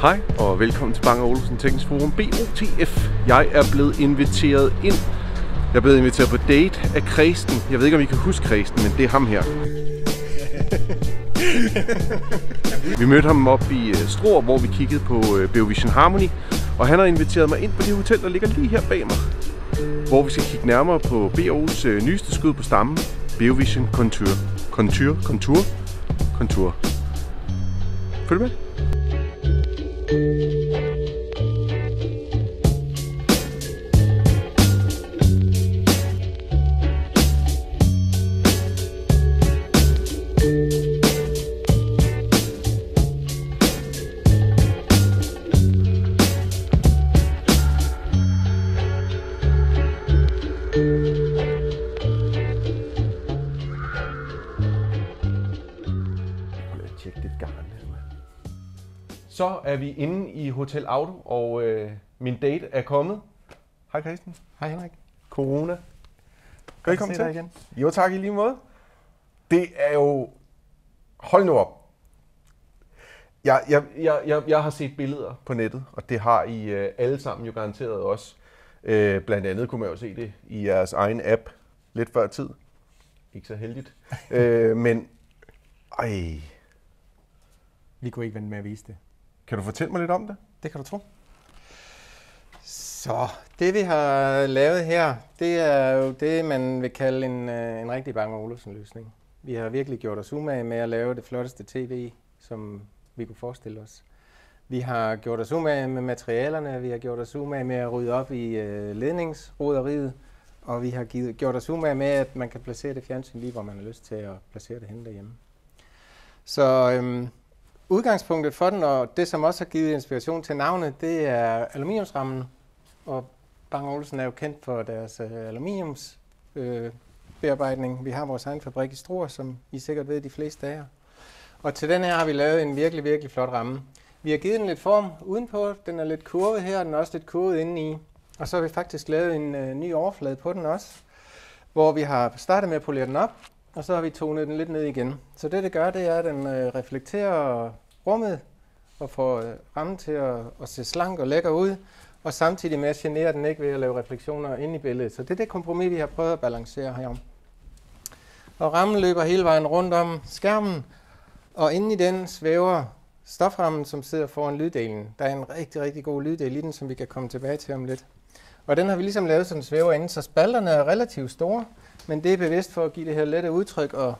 Hej og velkommen til Bang Olufsen Teknisk Forum BOTF. Jeg er blevet inviteret ind. Jeg er blevet inviteret på date af Kristen. Jeg ved ikke, om I kan huske Kristen, men det er ham her. vi mødte ham op i uh, Struer, hvor vi kiggede på uh, Beovision Harmony. Og han har inviteret mig ind på det hotel, der ligger lige her bag mig. Hvor vi skal kigge nærmere på BO's uh, nyeste skud på stammen. Beovision Contour. Contour? Contour? Contour. Følg med. Så er vi inde i Hotel Auto, og øh, min date er kommet. Hej Christian. Hej Henrik. Corona. Godt Velkommen at se til. dig igen. Jo tak i lige måde. Det er jo... Hold nu op. Jeg, jeg, jeg, jeg, jeg har set billeder på nettet, og det har I øh, alle sammen jo garanteret også. Øh, blandt andet kunne man jo se det i jeres egen app lidt før tid. Ikke så heldigt. øh, men, ej, Vi kunne ikke vente med at vise det kan du fortælle mig lidt om det? Det kan du tro. Så det vi har lavet her, det er jo det, man vil kalde en, øh, en rigtig Bang Olufsen løsning. Vi har virkelig gjort os umage med at lave det flotteste tv, som vi kunne forestille os. Vi har gjort os umage med materialerne, vi har gjort os umage med at rydde op i øh, ledningsroderiet, og vi har givet, gjort os umage med, at man kan placere det fjernsyn lige, hvor man har lyst til at placere det henne derhjemme. Så øhm, udgangspunktet for den, og det som også har givet inspiration til navnet, det er aluminiumsrammen. Og Bang Olufsen er jo kendt for deres øh, aluminiums øh, bearbejdning. Vi har vores egen fabrik i Struer, som I sikkert ved de fleste af jer. Og til den her har vi lavet en virkelig, virkelig flot ramme. Vi har givet den lidt form udenpå. Den er lidt kurvet her, den er også lidt kurvet indeni. Og så har vi faktisk lavet en øh, ny overflade på den også, hvor vi har startet med at polere den op, og så har vi tonet den lidt ned igen. Så det, det gør, det er, at den øh, reflekterer rummet og får øh, rammen til at, at se slank og lækker ud, og samtidig med at genere den ikke ved at lave refleksioner ind i billedet. Så det er det kompromis, vi har prøvet at balancere herom. Og rammen løber hele vejen rundt om skærmen, og inde i den svæver stoframmen, som sidder foran lyddelen. Der er en rigtig, rigtig god lyddel i den, som vi kan komme tilbage til om lidt. Og den har vi ligesom lavet, så den svæver inde, så spalterne er relativt store, men det er bevidst for at give det her lette udtryk og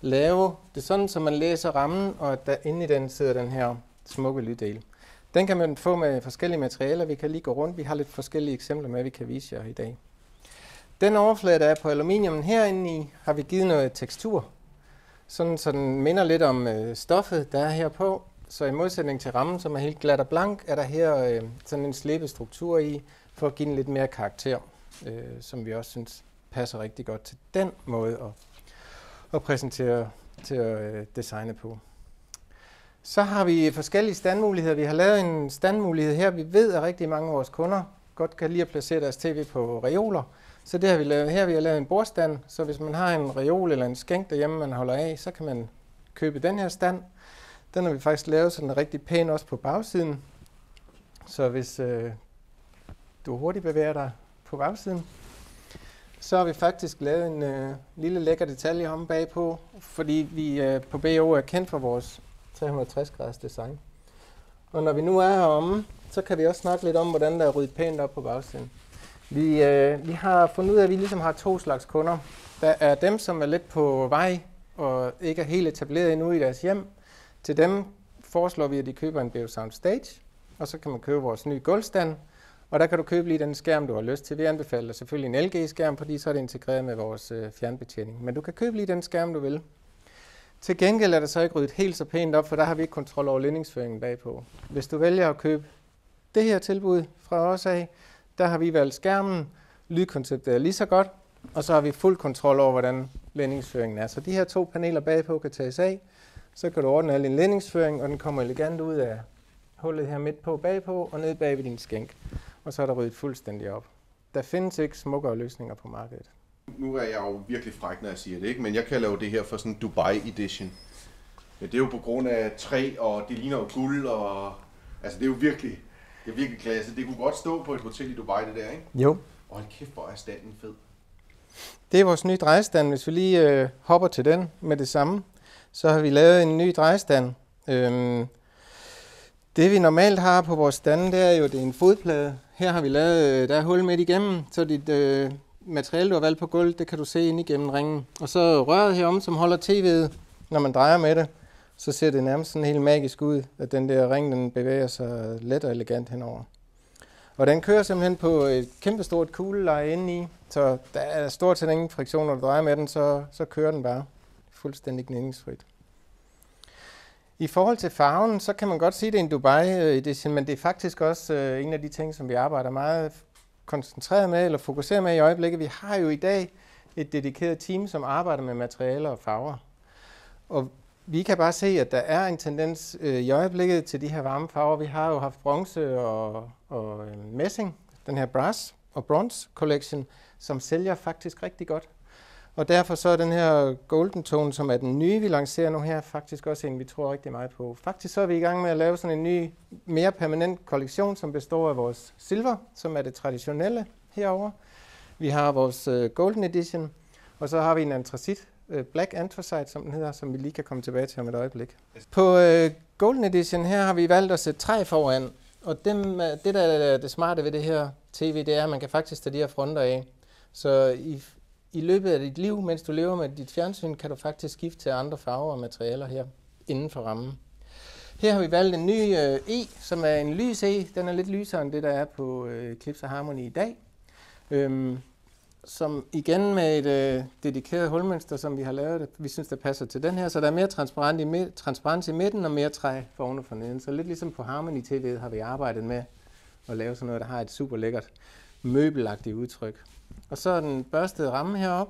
lave det sådan, så man læser rammen, og at der inde i den sidder den her smukke lyddel. Den kan man få med forskellige materialer. Vi kan lige gå rundt. Vi har lidt forskellige eksempler med, vi kan vise jer i dag. Den overflade, der er på aluminium herinde i, har vi givet noget tekstur. Sådan, så den minder lidt om øh, stoffet, der er her på. Så i modsætning til rammen, som er helt glat og blank, er der her øh, sådan en slebet struktur i, for at give den lidt mere karakter, øh, som vi også synes passer rigtig godt til den måde at, at præsentere til at øh, designe på. Så har vi forskellige standmuligheder. Vi har lavet en standmulighed her. Vi ved, at rigtig mange af vores kunder godt kan lide at placere deres tv på reoler. Så det har vi lavet her. Vi har lavet en bordstand, så hvis man har en reol eller en skænk derhjemme, man holder af, så kan man købe den her stand. Den har vi faktisk lavet, så den er rigtig pæn også på bagsiden. Så hvis øh, du hurtigt bevæger dig på bagsiden, så har vi faktisk lavet en øh, lille lækker detalje om bagpå, fordi vi øh, på BO er kendt for vores 360 graders design. Og når vi nu er heromme, så kan vi også snakke lidt om, hvordan der er ryddet pænt op på bagsiden. Vi, øh, vi har fundet ud af, at vi ligesom har to slags kunder. Der er dem, som er lidt på vej og ikke er helt etableret endnu i deres hjem. Til dem foreslår vi, at de køber en Beosound Stage, og så kan man købe vores nye gulvstand, og der kan du købe lige den skærm, du har lyst til. Vi anbefaler selvfølgelig en LG-skærm, fordi så er det integreret med vores øh, fjernbetjening. Men du kan købe lige den skærm, du vil. Til gengæld er det så ikke ryddet helt så pænt op, for der har vi ikke kontrol over ledningsføringen bagpå. Hvis du vælger at købe det her tilbud fra os af, der har vi valgt skærmen, lydkonceptet er lige så godt, og så har vi fuld kontrol over, hvordan ledningsføringen er. Så de her to paneler bagpå kan tages af, så kan du ordne al din ledningsføring, og den kommer elegant ud af hullet her midt på bagpå og ned bag ved din skænk. Og så er der ryddet fuldstændig op. Der findes ikke smukkere løsninger på markedet. Nu er jeg jo virkelig fræk, når jeg siger det, ikke? men jeg kalder jo det her for sådan Dubai edition. Ja, det er jo på grund af træ, og det ligner jo guld, og Altså, det er jo virkelig, det er virkelig klasse. Det kunne godt stå på et hotel i Dubai, det der, ikke? Jo. Og hold kæft, hvor er standen fed. Det er vores nye drejestand. Hvis vi lige øh, hopper til den med det samme, så har vi lavet en ny drejestand. Øhm, det vi normalt har på vores stand, det er jo det er en fodplade. Her har vi lavet, øh, der er hul midt igennem, så dit øh, materiale, du har valgt på gulvet, det kan du se ind igennem ringen. Og så røret herom, som holder tv'et, når man drejer med det, så ser det nærmest sådan helt magisk ud, at den der ring, den bevæger sig let og elegant henover. Og den kører simpelthen på et kæmpestort kugleleje inde i, så der er stort set ingen friktion, når du drejer med den, så, så kører den bare fuldstændig gnidningsfrit. I forhold til farven, så kan man godt sige, at det er en Dubai edition, men det er faktisk også øh, en af de ting, som vi arbejder meget koncentreret med, eller fokuserer med i øjeblikket. Vi har jo i dag et dedikeret team, som arbejder med materialer og farver. Og vi kan bare se, at der er en tendens øh, i øjeblikket til de her varme farver. Vi har jo haft bronze og, og øh, messing, den her brass og bronze collection, som sælger faktisk rigtig godt. Og derfor så er den her Golden Tone, som er den nye, vi lancerer nu her, faktisk også en, vi tror rigtig meget på. Faktisk så er vi i gang med at lave sådan en ny, mere permanent kollektion, som består af vores silver, som er det traditionelle herover. Vi har vores øh, Golden Edition, og så har vi en antracit, øh, Black Anthracite, som den hedder, som vi lige kan komme tilbage til om et øjeblik. På øh, Golden Edition her har vi valgt at sætte træ foran, og dem, øh, det, der er det smarte ved det her tv, det er, at man kan faktisk tage de her fronter af. Så i i løbet af dit liv, mens du lever med dit fjernsyn, kan du faktisk skifte til andre farver og materialer her inden for rammen. Her har vi valgt en ny øh, E, som er en lys E. Den er lidt lysere end det, der er på øh, Eclipse Harmony i dag. Øhm, som igen med et øh, dedikeret hulmønster, som vi har lavet det. Vi synes, det passer til den her, så der er mere transparent i, mid- transparens i midten og mere træ for oven og for neden. Så lidt ligesom på Harmony TV har vi arbejdet med at lave sådan noget, der har et super lækkert møbelagtigt udtryk. Og så er den børstede ramme herop,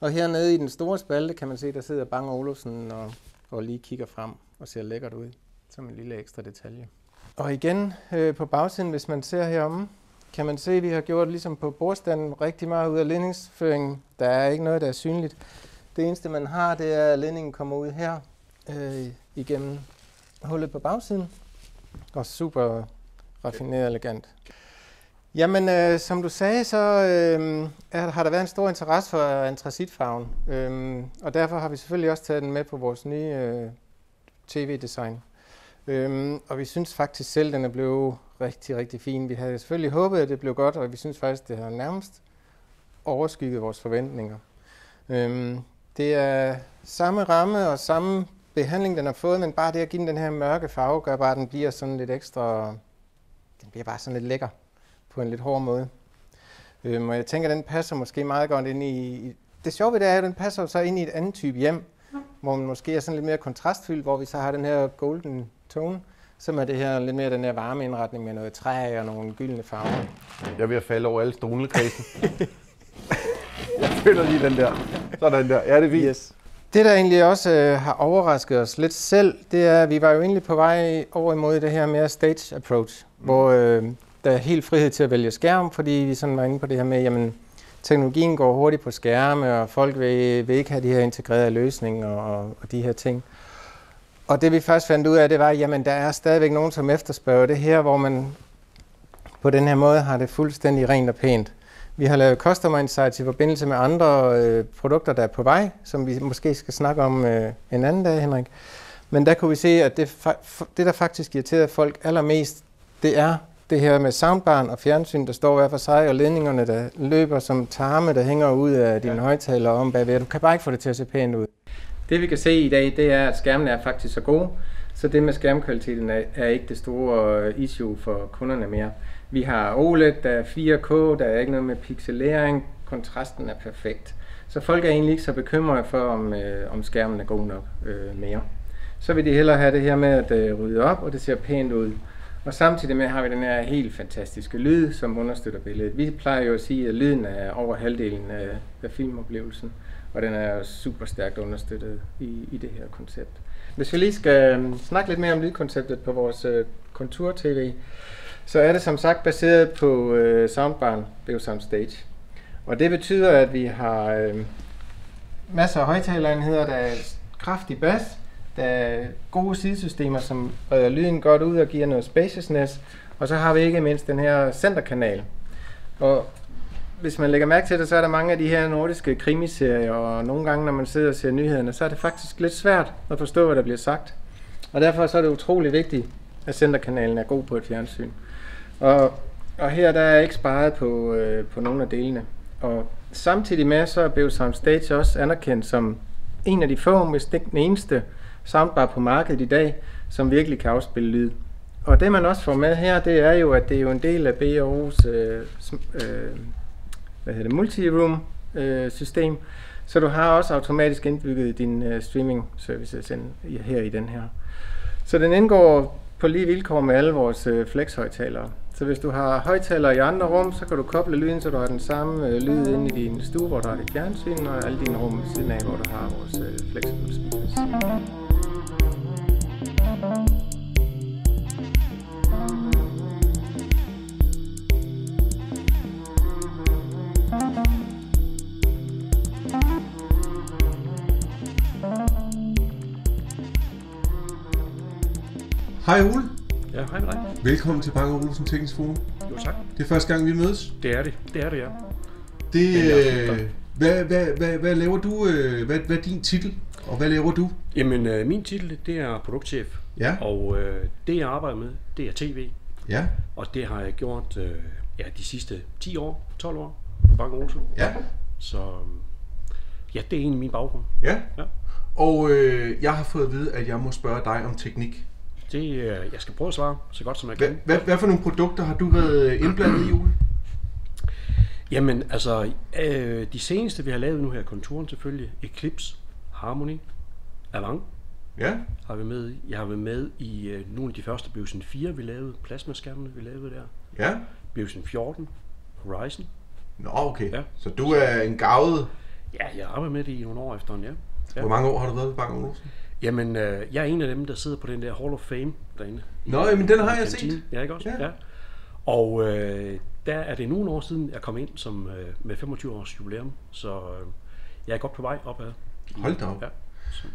og hernede i den store spalte kan man se, der sidder Bang Olufsen og, og lige kigger frem og ser lækkert ud, som en lille ekstra detalje. Og igen øh, på bagsiden, hvis man ser heromme, kan man se, at vi har gjort ligesom på bordstanden rigtig meget ud af ledningsføringen. Der er ikke noget, der er synligt. Det eneste, man har, det er, at ledningen kommer ud her øh, igennem hullet på bagsiden. Og super raffineret elegant. Jamen, øh, som du sagde, så øh, er, har der været en stor interesse for antracitfarven, øh, og derfor har vi selvfølgelig også taget den med på vores nye øh, tv-design. Øh, og vi synes faktisk selv, den er blevet rigtig, rigtig fin. Vi havde selvfølgelig håbet, at det blev godt, og vi synes faktisk, det har nærmest overskygget vores forventninger. Øh, det er samme ramme og samme behandling, den har fået, men bare det at give den den her mørke farve, gør bare, at den bliver sådan lidt ekstra... Den bliver bare sådan lidt lækker på en lidt hård måde. Øhm, og jeg tænker, at den passer måske meget godt ind i... Det sjove ved det er, at den passer så ind i et andet type hjem, hvor man måske er sådan lidt mere kontrastfyldt, hvor vi så har den her golden tone, som er det her lidt mere den her varme indretning med noget træ og nogle gyldne farver. Jeg ved at falde over alle stolene, kredsen. jeg føler lige den der. Sådan der. Ja, det er fint. Yes. Det, der egentlig også øh, har overrasket os lidt selv, det er, at vi var jo egentlig på vej over imod det her mere stage approach, mm. hvor øh, der er helt frihed til at vælge skærm, fordi vi sådan var inde på det her med, jamen teknologien går hurtigt på skærme, og folk vil, vil ikke have de her integrerede løsninger og, og de her ting. Og det vi først fandt ud af, det var, jamen der er stadigvæk nogen, som efterspørger det her, hvor man på den her måde har det fuldstændig rent og pænt. Vi har lavet Customer Insights i forbindelse med andre øh, produkter, der er på vej, som vi måske skal snakke om øh, en anden dag, Henrik. Men der kunne vi se, at det, det der faktisk irriterede folk allermest, det er det her med soundbarn og fjernsyn, der står hver for sig, og ledningerne, der løber som tarme, der hænger ud af dine ja. højtalere om bagved. Du kan bare ikke få det til at se pænt ud. Det vi kan se i dag, det er, at skærmene er faktisk så gode, så det med skærmkvaliteten er, er ikke det store issue for kunderne mere. Vi har OLED, der er 4K, der er ikke noget med pixelering, kontrasten er perfekt. Så folk er egentlig ikke så bekymrede for, om, øh, om skærmen er god nok øh, mere. Så vil de hellere have det her med at øh, rydde op, og det ser pænt ud. Og samtidig med har vi den her helt fantastiske lyd, som understøtter billedet. Vi plejer jo at sige, at lyden er over halvdelen af, af filmoplevelsen, og den er super stærkt understøttet i, i det her koncept. Hvis vi lige skal øhm, snakke lidt mere om lydkonceptet på vores øh, kontur-tv, så er det som sagt baseret på øh, soundbaren Beosound Stage. Og det betyder, at vi har øh, masser af højtalerenheder, der er kraftig bas, der er øh, gode sidesystemer, som redder lyden godt ud og giver noget spaciousness. Og så har vi ikke mindst den her centerkanal. Og hvis man lægger mærke til det, så er der mange af de her nordiske krimiserier, og nogle gange, når man sidder og ser nyhederne, så er det faktisk lidt svært at forstå, hvad der bliver sagt. Og derfor så er det utrolig vigtigt, at centerkanalen er god på et fjernsyn. Og, og her der er ikke sparet på, øh, på nogle af delene. Og samtidig med, så er Beosound Stage også anerkendt som en af de få, hvis ikke den eneste soundbar på markedet i dag, som virkelig kan afspille lyd. Og det man også får med her, det er jo, at det er jo en del af BO's øh, øh, hvad hedder det, multi-room øh, system, så du har også automatisk indbygget din øh, streaming services ind, her i den her. Så den indgår på lige vilkår med alle vores øh, flex-højtalere. Så hvis du har højtalere i andre rum, så kan du koble lyden, så du har den samme øh, lyd inde i din stue, hvor der er dit fjernsyn, og alle dine rum ved siden af, hvor du har vores øh, flexible speakers. Hej Ole. Ja, hej med dig. Velkommen til Bang Olufsen Teknisk Forum. Jo, tak. Det er første gang, vi mødes. Det er det. Det er det, ja. Det, øh, hvad, hvad, hvad, hvad laver du? Øh, hvad, hvad er din titel? Og hvad laver du? Jamen, øh, min titel, det er produktchef. Ja. Og øh, det, jeg arbejder med, det er tv. Ja. Og det har jeg gjort øh, ja, de sidste 10 år, 12 år på Bang Olufsen. Ja. Så ja, det er egentlig min baggrund. Ja. Ja. Og øh, jeg har fået at vide, at jeg må spørge dig om teknik. Det, øh, jeg skal prøve at svare så godt som jeg kan. hvad, hvad for nogle produkter har du været indblandet i, Ole? Jamen, altså, øh, de seneste, vi har lavet nu her, konturen selvfølgelig, Eclipse, Harmony, Avant, Ja. har vi med i. Jeg har været med i øh, nogle af de første Biosen 4, vi lavede, plasmaskærmene, vi lavede der. Ja. Biosen 14, Horizon. Nå, okay. Ja. Så du er en gavet. Ja, jeg arbejder med det i nogle år efterhånden, ja. ja. Hvor mange år har du været ved Bang Olufsen? Jamen, øh, jeg er en af dem, der sidder på den der Hall of Fame derinde. Nå, jamen den har jeg Kantinen. set. Ja, ikke også? Ja. Ja. Og øh, der er det nogle år siden, jeg kom ind som øh, med 25 års jubilæum, så øh, jeg er godt på vej opad. Hold da op. Ja. Så,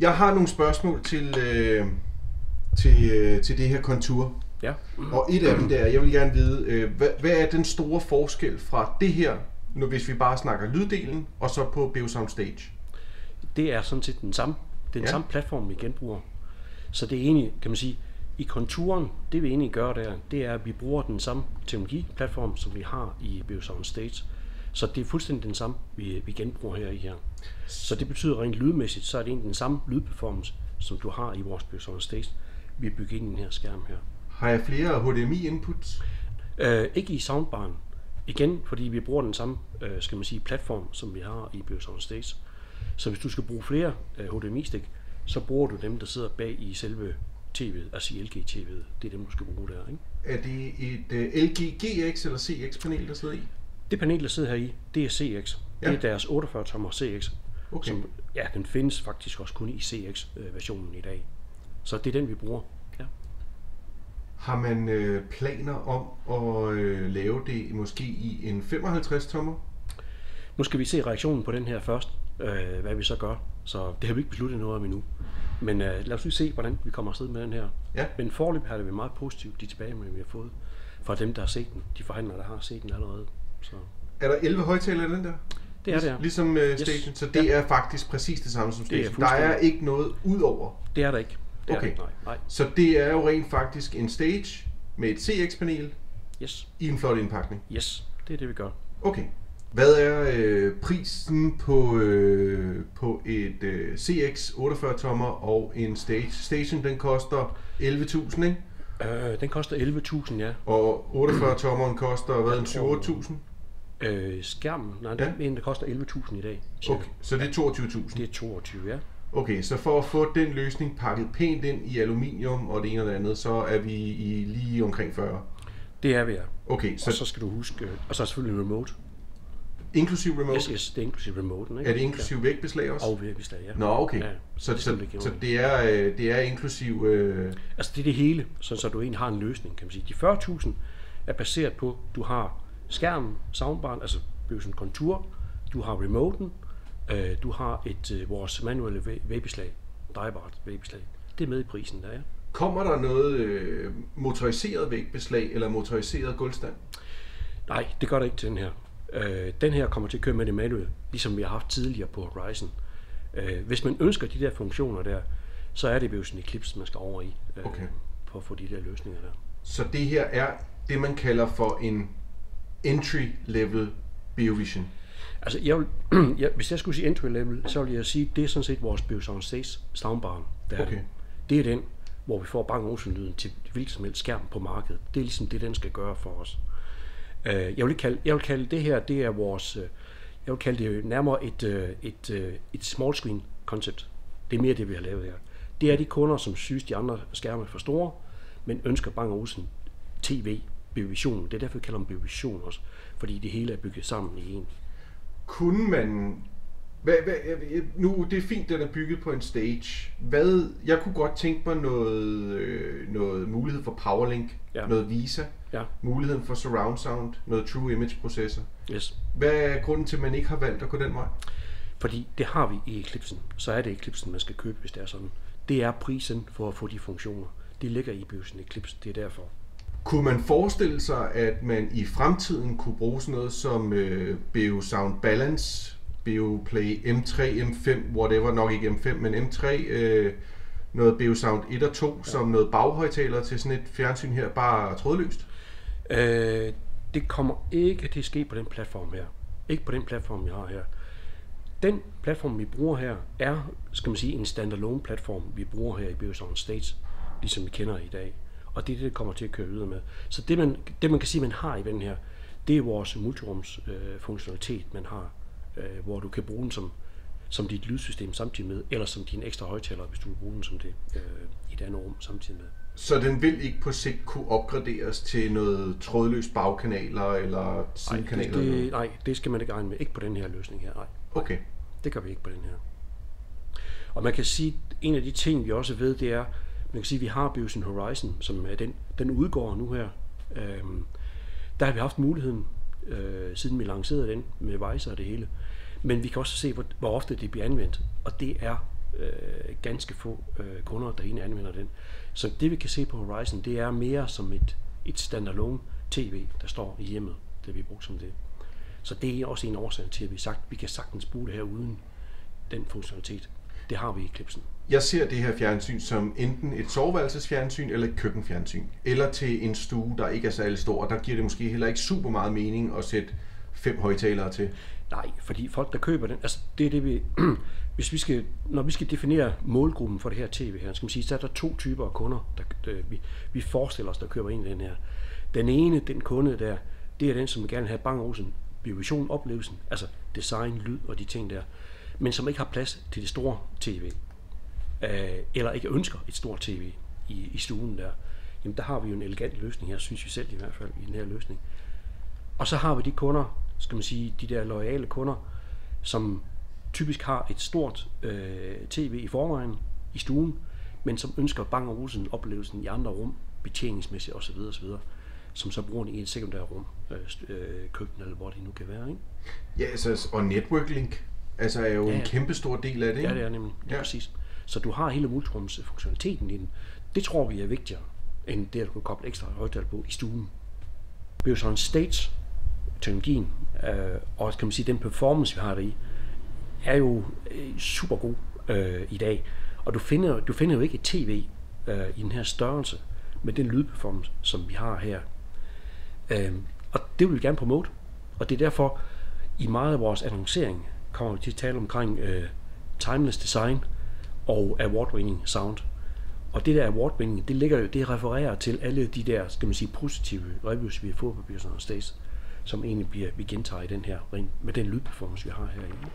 Jeg har nogle spørgsmål til, øh, til, øh, til det her kontur. ja. Og et af dem der, jeg vil gerne vide, øh, hvad, hvad er den store forskel fra det her, nu hvis vi bare snakker lyddelen, og så på Beosound Stage? Det er sådan set den samme, det er den Ja. samme platform, vi genbruger. Så det er egentlig, kan man sige, i konturen, det vi egentlig gør der, det er, at vi bruger den samme teknologiplatform, som vi har i Biosound Stage. Så det er fuldstændig den samme, vi, vi genbruger her i her. Så det betyder rent lydmæssigt, så er det egentlig den samme lydperformance, som du har i vores Biosound Stage, vi bygger ind i den her skærm her. Har jeg flere HDMI-inputs? Øh, ikke i soundbaren. Igen, fordi vi bruger den samme, øh, skal man sige, platform, som vi har i Biosound Stage. Så hvis du skal bruge flere øh, HDMI-stik, så bruger du dem, der sidder bag i selve tv'et, altså i LG-tv'et. Det er dem, du skal bruge der, ikke? Er det et øh, LG GX eller CX-panel, der sidder i? Det panel, der sidder her i, det er CX. Ja. Det er deres 48-tommer CX. Okay. Som, ja, den findes faktisk også kun i CX-versionen i dag. Så det er den, vi bruger. Ja. Har man øh, planer om at øh, lave det måske i en 55-tommer? Nu skal vi se reaktionen på den her først, øh, hvad vi så gør. Så det har vi ikke besluttet noget om endnu. Men øh, lad os lige se, hvordan vi kommer afsted med den her. Ja. Men forløb har det været meget positivt, de tilbagemeldinger, vi har fået fra dem, der har set den. De forhandlere, der har set den allerede. Så Er der 11 højtalere i den der? det er det, ja. Ligesom øh, Yes. Station, så det er faktisk præcis det samme som er Station. Der er ikke noget udover. Det er der ikke. Det er Okay. der ikke, nej. nej. Så det er jo rent faktisk en stage med et CX-panel Yes, i en flot indpakning. yes, det er det, vi gør. Okay. Hvad er øh, prisen på, øh, på et øh, CX 48-tommer og en stage? Station, den koster 11.000, ikke? Øh, den koster 11.000, ja. Og 48-tommeren koster, hvad, en 7-8.000? Øh, skærmen, nej, Ja. den, der koster 11.000 i dag. cirka. Okay, så det er 22.000. Det er 22, ja. Okay, så for at få den løsning pakket pænt ind i aluminium og det ene og det andet, så er vi i lige omkring 40. Det er vi, ja. Okay, Så, og så så skal du huske, øh, og så er selvfølgelig remote. Inklusiv remote? Yes, yes, det er inklusive remoten, ikke? Er det inklusiv vægtbeslag også? Ja. Og virkelig, ja. Nå, okay. Ja, så, det så, så det, er, øh, det er inklusiv... Øh, Altså det er det hele, så, så du egentlig har en løsning, kan man sige. De 40.000 er baseret på, du har skærmen, soundbaren, altså Bøsen kontur, du har remoten, øh, du har et øh, vores manuelle væ- væbeslag, drejbart vægbeslag. Det er med i prisen, der er. Kommer der noget øh, motoriseret vægbeslag eller motoriseret gulvstand? Nej, det gør der ikke til den her. Øh, den her kommer til at køre med det manuelle, ligesom vi har haft tidligere på Horizon. Øh, hvis man ønsker de der funktioner der, så er det jo sådan Eclipse, man skal over i, øh, Okay. for at få de der løsninger der. Så det her er det, man kalder for en entry-level BioVision. Altså, jeg vil, jeg, hvis jeg skulle sige entry level, så vil jeg sige, det er sådan set vores Biosound 6 soundbar. Der er Okay. det. det er den, hvor vi får Bang Olufsen-lyden til hvilken som helst skærm på markedet. Det er ligesom det, den skal gøre for os. Øh, jeg, vil kalde, jeg vil kalde det her, det er vores, øh, jeg vil kalde det nærmere et, øh, et, øh, et small screen concept. Det er mere det, vi har lavet her. Det er de kunder, som synes, de andre skærme er for store, men ønsker Bang Olufsen TV, Bevision. Det er derfor, vi kalder dem Bevision også, fordi det hele er bygget sammen i en. Kunne man... Hvad, hvad, nu, det er fint, den er bygget på en stage. Hvad, jeg kunne godt tænke mig noget, øh, noget mulighed for PowerLink, Ja. noget Visa, Ja, muligheden for surround sound, noget True Image Processor. yes. Hvad er grunden til, at man ikke har valgt at gå den vej? Fordi det har vi i Eclipsen. Så er det Eclipsen, man skal købe, hvis det er sådan. Det er prisen for at få de funktioner. Det ligger i Biosen Eclipse. Det er derfor. Kunne man forestille sig, at man i fremtiden kunne bruge sådan noget som øh, BioSound Balance, BioPlay M3, M5, whatever, nok ikke M5, men M3, øh, noget BioSound 1 og 2, ja. som noget baghøjtaler til sådan et fjernsyn her, bare trådløst? Øh, det kommer ikke til at ske på den platform her. Ikke på den platform, jeg har her. Den platform, vi bruger her, er, skal man sige, en standalone platform, vi bruger her i Biosound States, ligesom vi kender i dag. Og det er det, det kommer til at køre videre med. Så det man, det, man kan sige, man har i den her, det er vores multirums øh, funktionalitet, man har, øh, hvor du kan bruge den som, som dit lydsystem samtidig med, eller som din ekstra højtaler, hvis du vil bruge den som det øh, i et andet rum samtidig med. Så den vil ikke på sigt kunne opgraderes til noget trådløst bagkanaler eller Nej, sidekanaler? det, eller det, noget? nej, det skal man ikke regne med. Ikke på den her løsning her, nej. Okay. Det gør vi ikke på den her. Og man kan sige, en af de ting, vi også ved, det er, man kan sige, at vi har Biosen Horizon, som er den, den udgår nu her. Øhm, der har vi haft muligheden, øh, siden vi lancerede den med Weiser og det hele. Men vi kan også se, hvor, hvor ofte det bliver anvendt, og det er øh, ganske få øh, kunder, der egentlig anvender den. Så det vi kan se på Horizon, det er mere som et, et standalone tv, der står i hjemmet, det vi bruger som det. Så det er også en årsag til, at vi, sagt, vi kan sagtens bruge det her uden den funktionalitet. Det har vi i Eclipsen. Jeg ser det her fjernsyn som enten et soveværelsesfjernsyn eller et køkkenfjernsyn. Eller til en stue, der ikke er særlig stor, og der giver det måske heller ikke super meget mening at sætte fem højtalere til. Nej, fordi folk, der køber den, altså det er det, vi, hvis vi skal, når vi skal definere målgruppen for det her tv her, skal man sige, så er der to typer af kunder, der, der vi, vi forestiller os, der køber ind i den her. Den ene, den kunde der, det er den, som gerne vil have Bang Olsen Biovision oplevelsen, altså design, lyd og de ting der, men som ikke har plads til det store tv, øh, eller ikke ønsker et stort tv i, i stuen der, jamen der har vi jo en elegant løsning her, synes vi selv i hvert fald, i den her løsning. Og så har vi de kunder, skal man sige, de der loyale kunder, som typisk har et stort øh, tv i forvejen i stuen, men som ønsker Bang Olufsen oplevelsen i andre rum, betjeningsmæssigt osv. osv. som så bruger den i et sekundært rum, øh, øh, køkken eller hvor det nu kan være. Ikke? Ja, altså, og Network Link altså, er jo Ja, en ja. kæmpe stor del af det. Ja, ikke? det er nemlig Ja. ja. præcis. Så du har hele multirums funktionaliteten i den. Det tror vi er vigtigere, end det at du kan koble ekstra højtaler på i stuen. Det er jo sådan stage teknologien, øh, og kan man sige, den performance, vi har deri, er jo øh, super god øh, i dag. Og du finder, du finder jo ikke et tv øh, i den her størrelse med den lydperformance, som vi har her. Øh, og det vil vi gerne promote. Og det er derfor, i meget af vores annoncering, kommer vi til at tale omkring øh, timeless design og award-winning sound. Og det der award-winning, det ligger det refererer til alle de der, skal man sige, positive reviews, vi har fået på Pearson States, som egentlig bliver, vi gentager i den her, ring med den lydperformance, vi har herinde.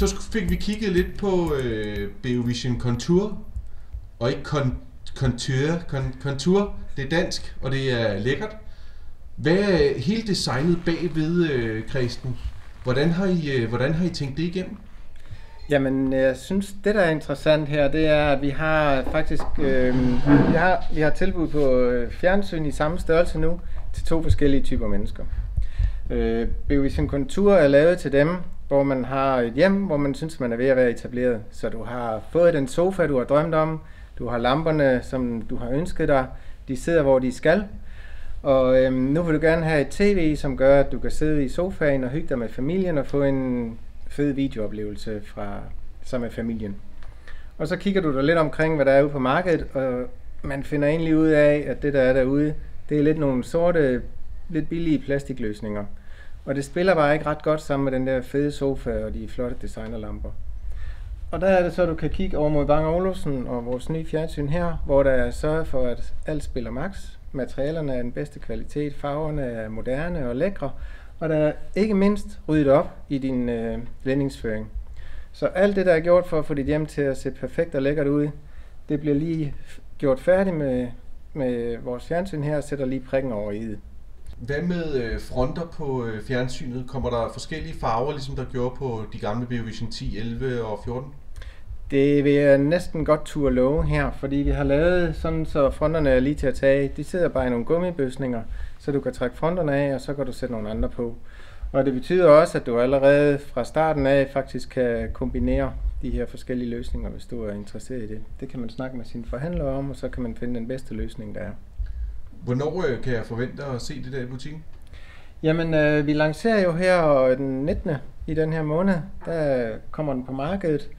Så fik vi kigget lidt på øh, Beovision Contour, og ikke kon, Contour, kon, Contour. Det er dansk, og det er lækkert. Hvad er hele designet bagved, øh, Kristen? Hvordan har I, øh, hvordan har I tænkt det igennem? Jamen, jeg synes, det der er interessant her, det er, at vi har faktisk øh, vi har, vi har tilbud på øh, fjernsyn i samme størrelse nu til to forskellige typer mennesker. Øh, Beovision Contour er lavet til dem, hvor man har et hjem, hvor man synes, man er ved at være etableret. Så du har fået den sofa, du har drømt om, du har lamperne, som du har ønsket dig, de sidder, hvor de skal, og øhm, nu vil du gerne have et tv, som gør, at du kan sidde i sofaen og hygge dig med familien og få en fed videooplevelse fra, sammen med familien. Og så kigger du dig lidt omkring, hvad der er ude på markedet, og man finder egentlig ud af, at det der er derude, det er lidt nogle sorte, lidt billige plastikløsninger. Og det spiller bare ikke ret godt sammen med den der fede sofa og de flotte designerlamper. Og der er det så, at du kan kigge over mod Bang Olufsen og vores nye fjernsyn her, hvor der er sørget for, at alt spiller max. Materialerne er den bedste kvalitet, farverne er moderne og lækre, og der er ikke mindst ryddet op i din øh, lændingsføring. Så alt det, der er gjort for at få dit hjem til at se perfekt og lækkert ud, det bliver lige gjort færdigt med, med vores fjernsyn her og sætter lige prikken over i det. Hvad med øh, fronter på øh, fjernsynet? Kommer der forskellige farver, ligesom der gjorde på de gamle Biovision 10, 11 og 14? Det vil jeg næsten godt turde love her, fordi vi har lavet sådan, så fronterne er lige til at tage. De sidder bare i nogle gummibøsninger, så du kan trække fronterne af, og så kan du sætte nogle andre på. Og det betyder også, at du allerede fra starten af faktisk kan kombinere de her forskellige løsninger, hvis du er interesseret i det. Det kan man snakke med sine forhandlere om, og så kan man finde den bedste løsning, der er. Hvornår øh, kan jeg forvente at se det der i butikken? Jamen, øh, vi lancerer jo her den 19. i den her måned. Der kommer den på markedet,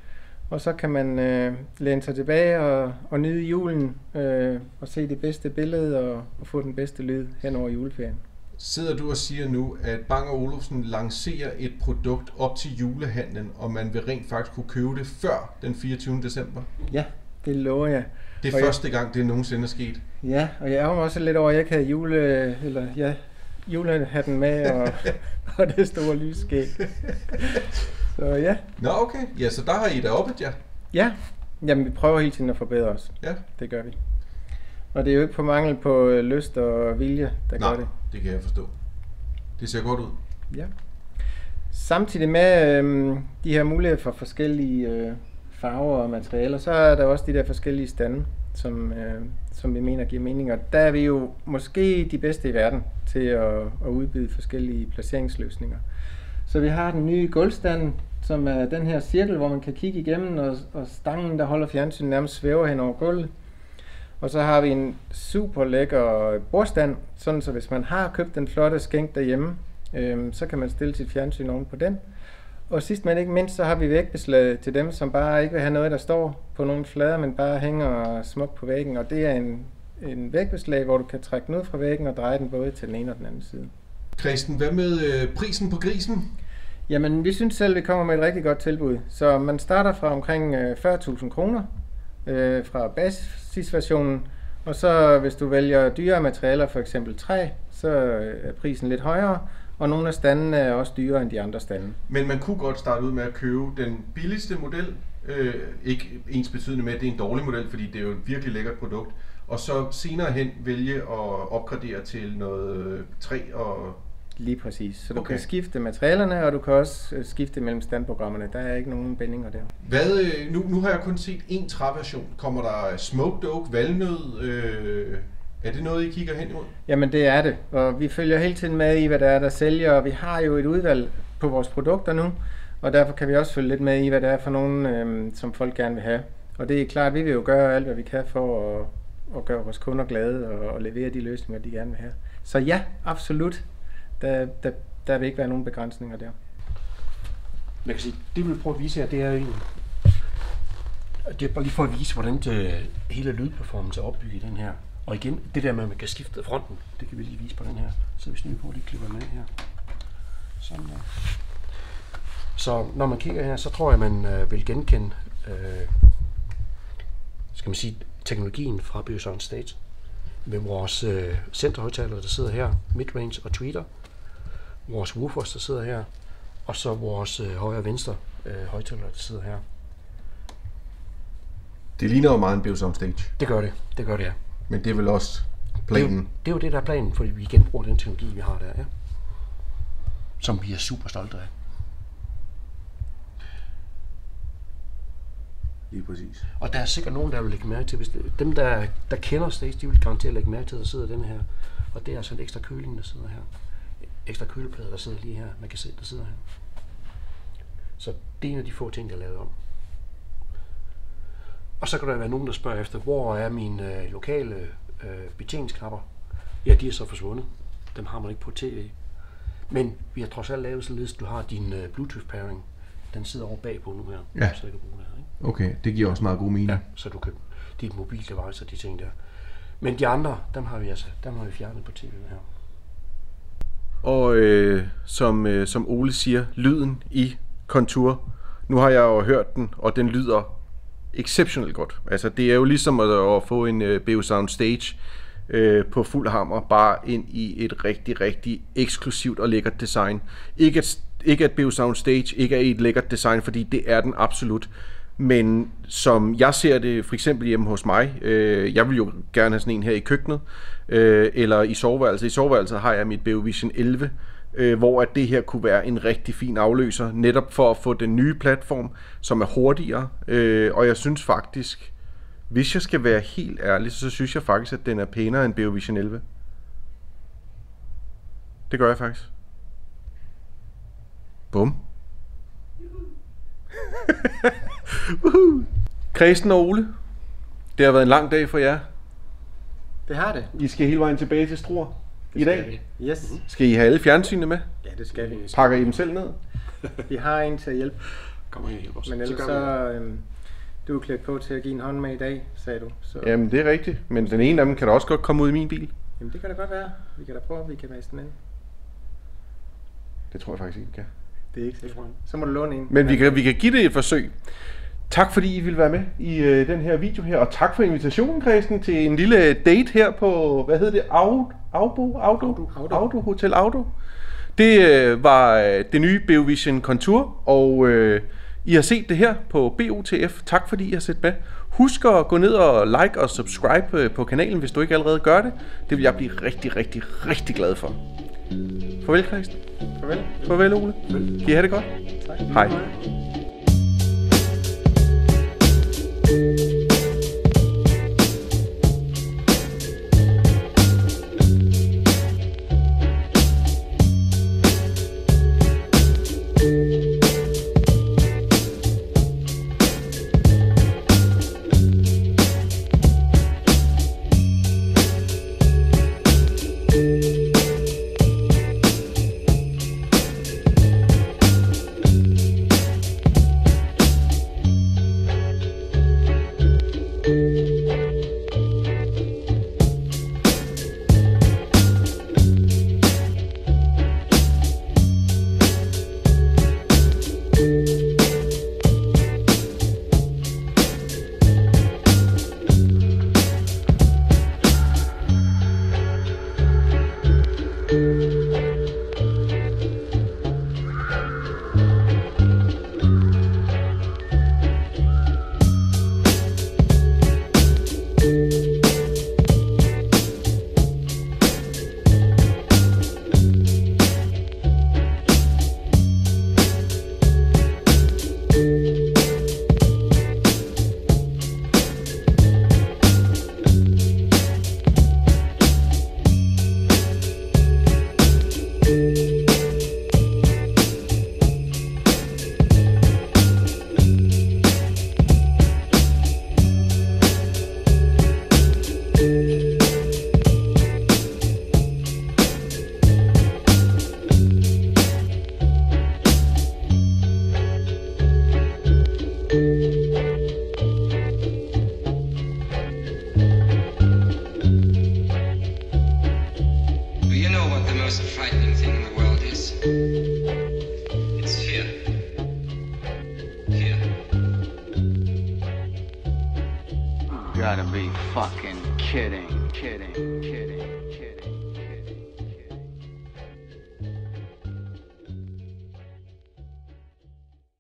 og så kan man øh, læne sig tilbage og, og nyde julen øh, og se det bedste billede og, og få den bedste lyd hen over juleferien. Sidder du og siger nu, at Bang Olufsen lancerer et produkt op til julehandlen, og man vil rent faktisk kunne købe det før den 24. december? Ja, det lover jeg. Det er og første jeg, gang, det nogensinde er sket. Ja, og jeg er også lidt over, at jeg ikke havde jule, eller, ja, julehatten med og, og det store lysskæg. Så ja. Nå okay, ja, så der har I da oppet, ja. Ja, jamen vi prøver hele tiden at forbedre os. Ja. Det gør vi. Og det er jo ikke på mangel på øh, lyst og vilje, der Nej, gør det. det kan jeg forstå. Det ser godt ud. Ja. Samtidig med øh, de her muligheder for forskellige øh, farver og materialer, så er der også de der forskellige stande, som, øh, som vi mener giver mening. Og der er vi jo måske de bedste i verden til at, at udbyde forskellige placeringsløsninger. Så vi har den nye gulvstand, som er den her cirkel, hvor man kan kigge igennem, og, og stangen, der holder fjernsynet, nærmest svæver hen over gulvet. Og så har vi en super lækker bordstand, sådan så hvis man har købt den flotte skænk derhjemme, øh, så kan man stille sit fjernsyn oven på den. Og sidst men ikke mindst, så har vi vægbeslag til dem, som bare ikke vil have noget, der står på nogle flader, men bare hænger smukt på væggen. Og det er en, en vægbeslag, hvor du kan trække den ud fra væggen og dreje den både til den ene og den anden side. Christen, hvad med øh, prisen på grisen? Jamen, vi synes selv, vi kommer med et rigtig godt tilbud. Så man starter fra omkring 40.000 kroner øh, fra basisversionen, og så hvis du vælger dyre materialer, for eksempel træ, så er prisen lidt højere, og nogle af standene er også dyrere end de andre stande. Men man kunne godt starte ud med at købe den billigste model, øh, ikke ens betydende med, at det er en dårlig model, fordi det er jo et virkelig lækkert produkt, og så senere hen vælge at opgradere til noget træ og Lige præcis. Så du okay. kan skifte materialerne, og du kan også øh, skifte mellem standprogrammerne. Der er ikke nogen bindinger der. Hvad, øh, nu, nu har jeg kun set en træversion. Kommer der smoked oak, valnød? Øh, er det noget, I kigger hen imod? Jamen det er det, og vi følger hele tiden med i, hvad der er, der sælger, og vi har jo et udvalg på vores produkter nu, og derfor kan vi også følge lidt med i, hvad det er for nogen, øh, som folk gerne vil have. Og det er klart, at vi vil jo gøre alt, hvad vi kan for at, at gøre vores kunder glade og, og levere de løsninger, de gerne vil have. Så ja, absolut der, der, der vil ikke være nogen begrænsninger der. Man kan sige, det vi vil prøve at vise her, det er en, det er bare lige for at vise, hvordan det, hele lydperformance er opbygget i den her. Og igen, det der med, at man kan skifte fronten, det kan vi lige vise på den her. Så hvis vi på lige klipper med her. Sådan der. Så når man kigger her, så tror jeg, man øh, vil genkende øh, skal man sige, teknologien fra Biosound Stage med vores øh, centerhøjtalere, der sidder her, midrange og tweeter, vores woofers, der sidder her, og så vores øh, højre og venstre øh, højtaler, der sidder her. Det ligner jo meget en Biosound Stage. Det gør det, det gør det, ja. Men det er vel også planen? Det er, jo, det er jo det, der er planen, fordi vi genbruger den teknologi, vi har der, ja. Som vi er super stolte af. Lige præcis. Og der er sikkert nogen, der vil lægge mærke til, hvis det, dem, der, der kender Stage, de vil garanteret lægge mærke til, at der sidder den her. Og det er altså en ekstra køling, der sidder her. Ekstra køleplade, der sidder lige her. Man kan se, der sidder her. Så det er en af de få ting, jeg lavede om. Og så kan der være nogen, der spørger efter, hvor er mine øh, lokale øh, betjeningsknapper? Ja, de er så forsvundet. Dem har man ikke på tv. Men vi har trods alt lavet således, at du har din øh, Bluetooth pairing. Den sidder over bagpå nu her, Ja. så du kan bruge det her. Ikke? Okay, det giver også meget god mening. Ja, så du kan dit mobil device og de ting der. Men de andre, dem har vi altså, dem har vi fjernet på tv'en her. Og øh, som, øh, som Ole siger, lyden i kontur. Nu har jeg jo hørt den, og den lyder exceptionelt godt. Altså, det er jo ligesom at, at få en øh, BO Sound Stage øh, på fuld hammer, bare ind i et rigtig, rigtig eksklusivt og lækkert design. Ikke at, ikke at Beosound Stage ikke er et lækkert design, fordi det er den absolut. Men som jeg ser det for eksempel hjemme hos mig, øh, jeg vil jo gerne have sådan en her i køkkenet, øh, eller i soveværelset. I soveværelset har jeg mit Beovision 11, øh, hvor at det her kunne være en rigtig fin afløser, netop for at få den nye platform, som er hurtigere. Øh, og jeg synes faktisk, hvis jeg skal være helt ærlig, så synes jeg faktisk, at den er pænere end Beovision 11. Det gør jeg faktisk. Bum. Kristen og Ole, det har været en lang dag for jer. Det har det. I skal hele vejen tilbage til Struer i dag. Yes. Skal I have alle fjernsynene med? Ja, det skal vi. Pakker I dem selv ned? Vi har en til at hjælpe, Kommer her og hjælper os. men ellers så... vi det. Øhm, du er klædt på til at give en hånd med i dag, sagde du. Så, Jamen, det er rigtigt. Men den ene af dem kan da også godt komme ud i min bil. Jamen, det kan da godt være. Vi kan da prøve, at vi kan mase den ind. Det tror jeg faktisk ikke, vi kan. Det er ikke sikkert. Så må du låne en. Men vi kan, vi kan give det et forsøg. Tak fordi I ville være med i øh, den her video her, og tak for invitationen, Christen, til en lille date her på, hvad hedder det, Au, Aubo, Auto, Auto. Auto, Auto Hotel Auto. Det øh, var øh, det nye Beovision Contour, og øh, I har set det her på BOTF. Tak fordi I har set med. Husk at gå ned og like og subscribe øh, på kanalen, hvis du ikke allerede gør det. Det vil jeg blive rigtig, rigtig, rigtig glad for. Farvel, Christen. Farvel. Farvel, Ole. Kan I have det godt? Tak. Hej. Thank you.